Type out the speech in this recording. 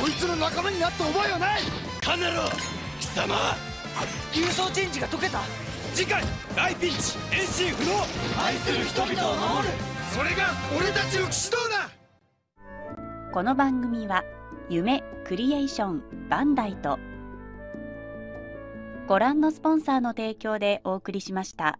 こいつの仲間になった覚えはない。カネロ貴様。輸送チェンジが解けた。次回大ピンチ遠心不能。愛する人々を守る。それが俺たちの騎士道だ。この番組は夢クリエーションバンダイと。ご覧のスポンサーの提供でお送りしました。